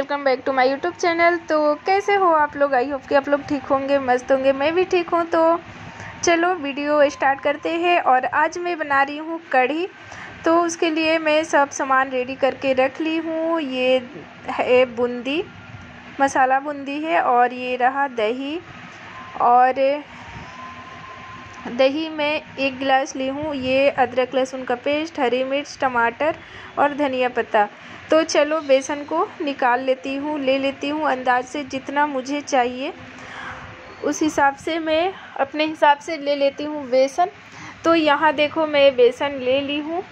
Welcome back to my YouTube channel तो कैसे हो आप लोग? आई होप कि आप लोग ठीक होंगे, मस्त होंगे। मैं भी ठीक हूँ तो चलो वीडियो स्टार्ट करते हैं और आज मैं बना रही हूँ कढ़ी। तो उसके लिए मैं सब सामान रेडी करके रख ली हूँ। ये है बूंदी, मसाला बूंदी है और ये रहा दही। और दही में एक गिलास ली हूँ, ये अदरक, लहसुन का पेस्ट, हरी मिर्च, टमाटर और धनिया पत्ता। तो चलो बेसन को निकाल लेती हूँ, ले लेती हूँ अंदाज से जितना मुझे चाहिए। उस हिसाब से मैं अपने हिसाब से ले लेती हूँ बेसन। तो यहाँ देखो मैं बेसन ले ली हूँ।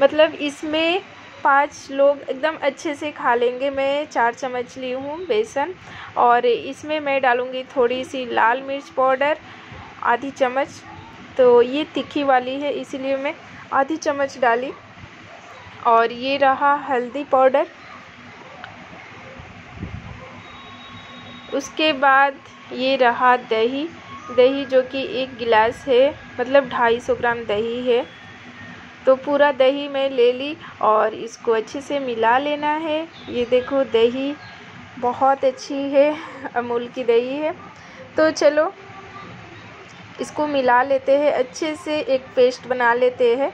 मतलब इसमें पाँच लोग एकदम अच्छे से खा लेंगे। मैं चार चम्मच ली हूँ बेसन और इसमें मैं डालूँगी थोड़ी सी लाल मिर्च पाउडर, आधी चम्मच तो ये तिखी वाली है, इसीलिए मैं आधी चम्मच डाली। और ये रहा हल्दी पाउडर। उसके बाद ये रहा दही। दही जो कि एक गिलास है मतलब ढाई सौ ग्राम दही है। तो पूरा दही मैं ले ली और इसको अच्छे से मिला लेना है। ये देखो दही बहुत अच्छी है, अमूल की दही है। तो चलो इसको मिला लेते हैं, अच्छे से एक पेस्ट बना लेते हैं।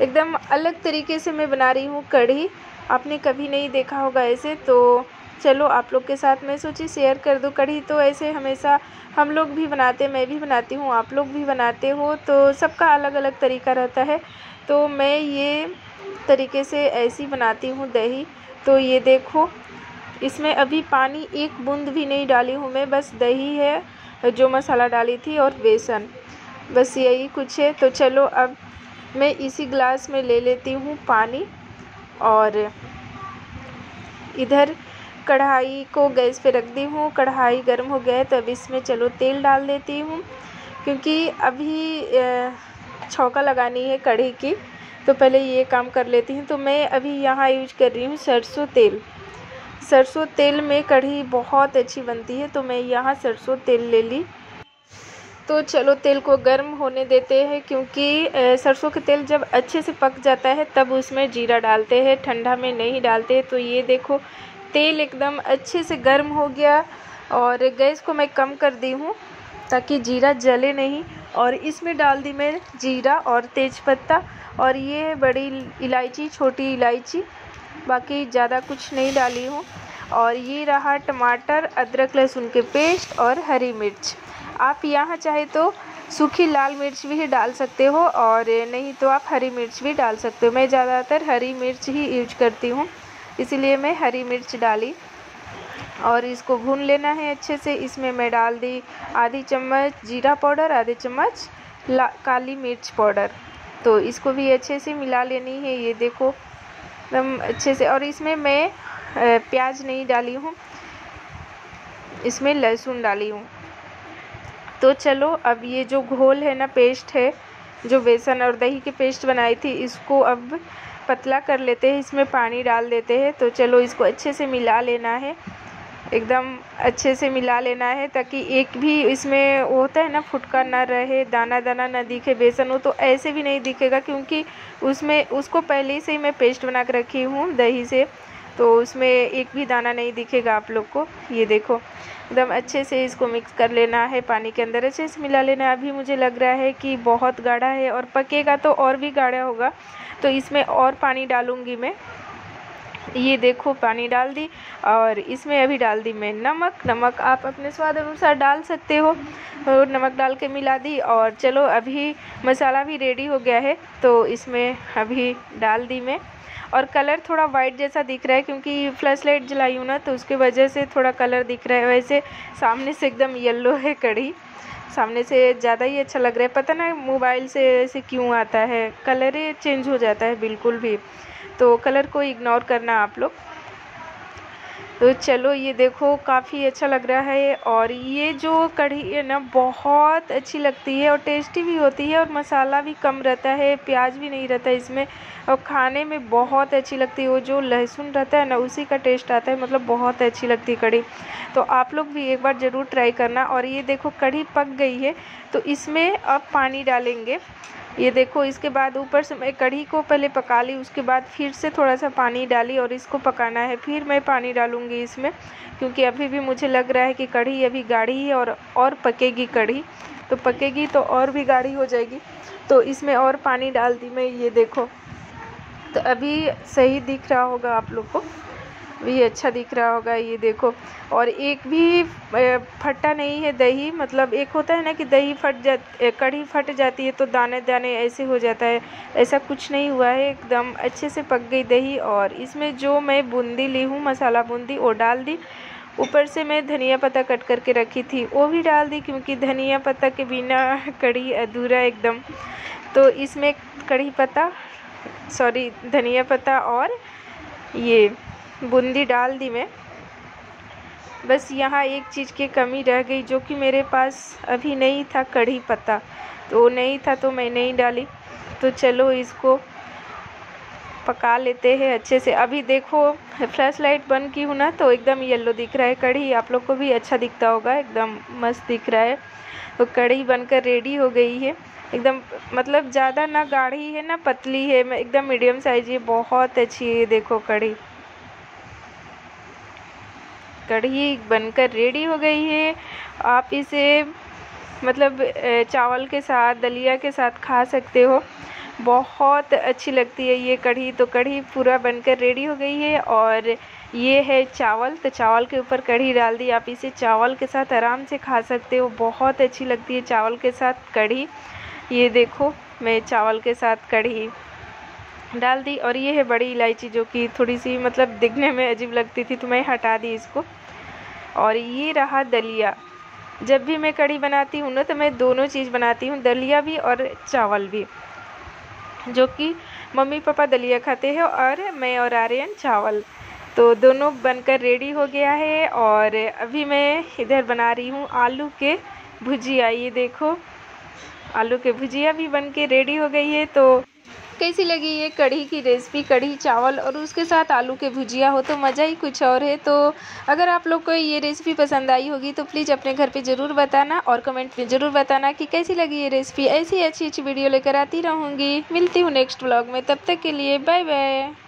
एकदम अलग तरीके से मैं बना रही हूँ कढ़ी। आपने कभी नहीं देखा होगा ऐसे तो चलो आप लोग के साथ मैं सोची शेयर कर दूँ कढ़ी। तो ऐसे हमेशा हम लोग भी बनाते, मैं भी बनाती हूँ, आप लोग भी बनाते हो तो सबका अलग अलग तरीका रहता है। तो मैं ये तरीके से ऐसी बनाती हूँ दही। तो ये देखो, इसमें अभी पानी एक बूंद भी नहीं डाली हूँ मैं, बस दही है। जो मसाला डाली थी और बेसन। बस यही कुछ है। तो चलो अब मैं इसी ग्लास में ले लेती हूँ पानी और इधर कढ़ाई को गैस पे रख दी हूँ। कढ़ाई गर्म हो गया है तो अब इसमें चलो तेल डाल देती हूँ। क्योंकि अभी छौका लगानी है कढ़ी की तो पहले ये काम कर लेती हूँ। तो मैं अभी यहाँ यूज़ कर रही हूँ सरसों तेल। सरसों तेल में कढ़ी बहुत अच्छी बनती है तो मैं यहाँ सरसों तेल ले ली। तो चलो, तेल को गर्म होने देते हैं, क्योंकि सरसों का तेल जब अच्छे से पक जाता है, तब उसमें जीरा डालते हैं, ठंडा में नहीं डालते तो ये देखो, तेल एकदम अच्छे से गर्म हो गया, और गैस को मैं कम कर दी हूँ, ताकि जीरा जले नहीं। और इसमें डाल दी मैं जीरा और तेज़पत्ता, और ये बड़ी इलायची, छोटी इलायची बाकी ज़्यादा कुछ नहीं डाली हूँ। और ये रहा टमाटर, अदरक, लहसुन के पेस्ट और हरी मिर्च। आप यहाँ चाहे तो सूखी लाल मिर्च भी डाल सकते हो और नहीं तो आप हरी मिर्च भी डाल सकते हो। मैं ज़्यादातर हरी मिर्च ही यूज़ करती हूँ, इसीलिए मैं हरी मिर्च डाली। और इसको भून लेना है अच्छे से। इसमें मैं डाल दी आधी चम्मच जीरा पाउडर, आधी चम्मच काली मिर्च पाउडर। तो इसको भी अच्छे से मिला लेनी है। ये देखो एकदम अच्छे से, और इसमें मैं प्याज नहीं डाली हूँ। इसमें लहसुन डाली हूँ। तो चलो, अब ये जो घोल है ना, पेस्ट है, जो बेसन और दही की पेस्ट बनाई थी, इसको अब पतला कर लेते हैं, इसमें पानी डाल देते हैं। तो चलो, इसको अच्छे से मिला लेना है। एकदम अच्छे से मिला लेना है ताकि एक भी इसमें वो होता है ना, फुटका ना रहे दाना दाना ना दिखे, बेसन हो तो ऐसे भी नहीं दिखेगा क्योंकि उसमें, उसको पहले से ही मैं पेस्ट बना कर रखी हूँ दही से तो उसमें एक भी दाना नहीं दिखेगा आप लोग को। ये देखो, एकदम अच्छे से इसको मिक्स कर लेना है, पानी के अंदर अच्छे से मिला लेना अभी मुझे लग रहा है कि बहुत गाढ़ा है और पकेगा तो और भी गाढ़ा होगा तो इसमें और पानी डालूँगी मैं। ये देखो, पानी डाल दी और इसमें अभी डाल दी मैं नमक। नमक आप अपने स्वाद अनुसार डाल सकते हो। तो नमक डाल के मिला दी और चलो, अभी मसाला भी रेडी हो गया है तो इसमें अभी डाल दी मैं। और कलर थोड़ा वाइट जैसा दिख रहा है क्योंकि फ्लैश लाइट जलाई हूँ ना तो उसके वजह से थोड़ा कलर दिख रहा है। वैसे सामने से एकदम येल्लो है कढ़ी। सामने से ज़्यादा ही अच्छा लग रहा है। पता ना, मोबाइल से ऐसे क्यों आता है? कलर ही चेंज हो जाता है बिल्कुल भी। तो कलर को इग्नोर करना आप लोग। तो चलो ये देखो, काफ़ी अच्छा लग रहा है और ये जो कढ़ी है ना, बहुत अच्छी लगती है और टेस्टी भी होती है और मसाला भी कम रहता है, प्याज भी नहीं रहता इसमें और खाने में बहुत अच्छी लगती है। वो जो लहसुन रहता है ना, उसी का टेस्ट आता है मतलब बहुत अच्छी लगती है कढ़ी। तो आप लोग भी एक बार ज़रूर ट्राई करना और ये देखो, कढ़ी पक गई है तो इसमें अब पानी डालेंगे। ये देखो, इसके बाद ऊपर से मैं कढ़ी को पहले पका ली, उसके बाद फिर से थोड़ा सा पानी डाली और इसको पकाना है। फिर मैं पानी डालूँगी इसमें, क्योंकि अभी भी मुझे लग रहा है कि कढ़ी अभी गाढ़ी है और और पकेगी कढ़ी। तो पकेगी तो और भी गाढ़ी हो जाएगी। तो इसमें और पानी डाल दी मैं, ये देखो। तो अभी सही दिख रहा होगा आप लोग को। भी अच्छा दिख रहा होगा, ये देखो। और एक भी फटा नहीं है दही मतलब एक होता है ना कि दही फट जा कढ़ी फट जाती है तो दाने दाने ऐसे हो जाता है। ऐसा कुछ नहीं हुआ है, एकदम अच्छे से पक गई दही। और इसमें जो मैं बूंदी ली हूँ, मसाला बूंदी, वो डाल दी। ऊपर से मैं धनिया पत्ता कट करके रखी थी, वो भी डाल दी क्योंकि धनिया पत्ता के बिना कढ़ी अधूरा एकदम। तो इसमें कढ़ी पत्ता, सॉरी, धनिया पत्ता और ये बूंदी डाल दी मैं। बस यहाँ एक चीज़ की कमी रह गई, जो कि मेरे पास अभी नहीं था कढ़ी पत्ता। तो नहीं था तो मैं नहीं डाली। तो चलो इसको पका लेते हैं अच्छे से। अभी देखो फ्लैश लाइट बंद की हूँ ना तो एकदम येलो दिख रहा है कढ़ी। आप लोग को भी अच्छा दिखता होगा, एकदम मस्त दिख रहा है। तो कढ़ी बनकर रेडी हो गई है। एकदम मतलब ज़्यादा ना गाढ़ी है, ना पतली है एकदम मीडियम साइज़ है। बहुत अच्छी है देखो कढ़ी। कढ़ी बनकर रेडी हो गई है। आप इसे मतलब चावल के साथ, दलिया के साथ खा सकते हो। बहुत अच्छी लगती है ये कढ़ी। तो कढ़ी पूरा बनकर रेडी हो गई है और ये है चावल। तो चावल के ऊपर कढ़ी डाल दी। आप इसे चावल के साथ आराम से खा सकते हो। बहुत अच्छी लगती है चावल के साथ कढ़ी। ये देखो, मैं चावल के साथ कढ़ी डाल दी। और ये है बड़ी इलायची, जो कि थोड़ी सी मतलब दिखने में अजीब लगती थी तो मैं हटा दी इसको। और ये रहा दलिया। जब भी मैं कढ़ी बनाती हूँ ना तो मैं दोनों चीज़ बनाती हूँ, दलिया भी और चावल भी, जो कि मम्मी पापा दलिया खाते हैं और मैं और आर्यन चावल। तो दोनों बनकर रेडी हो गया है और अभी मैं इधर बना रही हूँ आलू के भुजिया। ये देखो, आलू के भुजिया भी बन के रेडी हो गई है तो कैसी लगी ये कढ़ी की रेसिपी? कढ़ी, चावल और उसके साथ आलू के भुजिया हो तो मज़ा ही कुछ और है। तो अगर आप लोग को ये रेसिपी पसंद आई होगी तो प्लीज़ अपने घर पे ज़रूर बताना और कमेंट में ज़रूर बताना कि कैसी लगी ये रेसिपी। ऐसी अच्छी अच्छी वीडियो लेकर आती रहूँगी। मिलती हूँ नेक्स्ट ब्लॉग में। तब तक के लिए बाय बाय